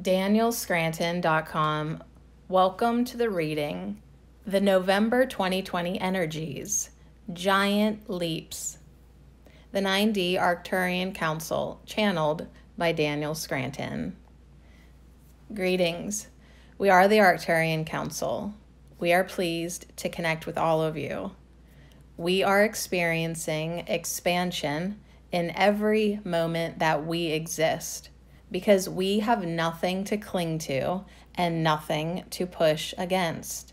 DanielScranton.com. Welcome to the reading The November 2020 Energies Giant Leaps. The 9D Arcturian Council, channeled by Daniel Scranton. Greetings. We are the Arcturian Council. We are pleased to connect with all of you. We are experiencing expansion in every moment that we exist because we have nothing to cling to and nothing to push against.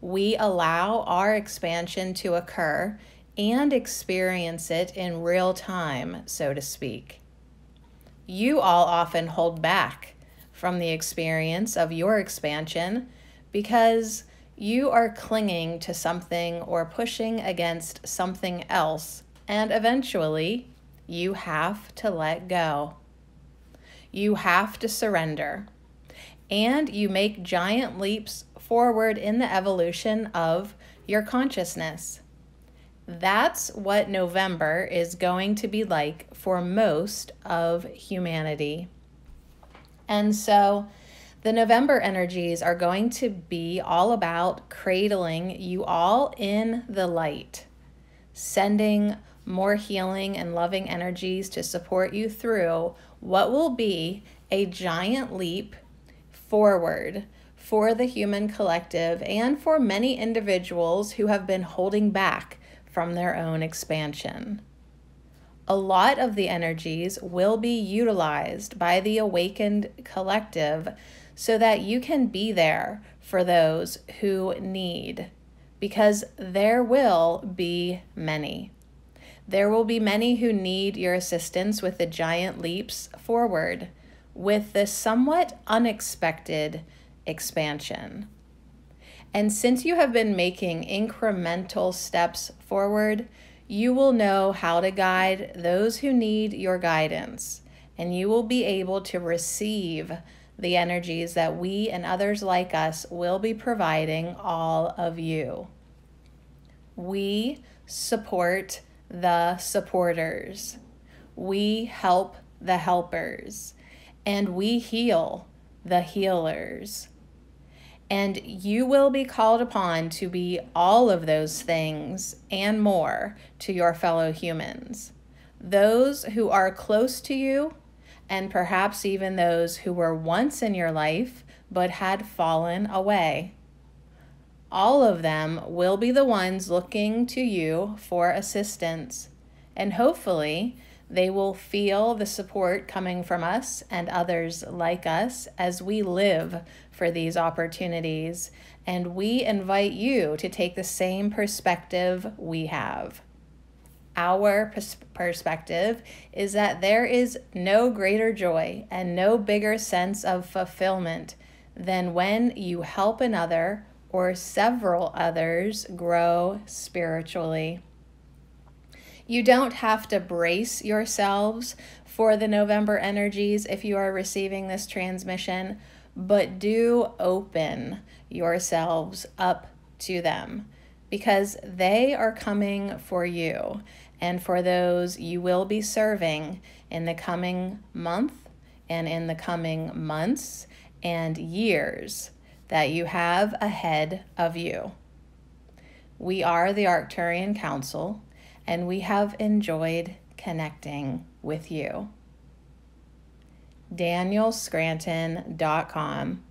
We allow our expansion to occur and experience it in real time, so to speak. You all often hold back from the experience of your expansion because you are clinging to something or pushing against something else, and eventually you have to let go. You have to surrender. And you make giant leaps forward in the evolution of your consciousness. That's what November is going to be like for most of humanity. And so, the November energies are going to be all about cradling you all in the light, sending more healing and loving energies to support you through what will be a giant leap forward for the human collective and for many individuals who have been holding back from their own expansion. A lot of the energies will be utilized by the awakened collective so that you can be there for those who need, because there will be many. There will be many who need your assistance with the giant leaps forward, with this somewhat unexpected expansion. And since you have been making incremental steps forward, you will know how to guide those who need your guidance, and you will be able to receive the energies that we and others like us will be providing all of you. We support the supporters. We help the helpers. And we heal the healers. And you will be called upon to be all of those things and more to your fellow humans. Those who are close to you, and perhaps even those who were once in your life but had fallen away all of them will be the ones looking to you for assistance. And hopefully, they will feel the support coming from us and others like us as we live for these opportunities. And we invite you to take the same perspective we have. Our pers- perspective is that there is no greater joy and no bigger sense of fulfillment than when you help another or several others grow spiritually. You don't have to brace yourselves for the November energies if you are receiving this transmission, but do open yourselves up to them because they are coming for you and for those you will be serving in the coming month and in the coming months and years that you have ahead of you. We are the Arcturian Council, and we have enjoyed connecting with you. DanielScranton.com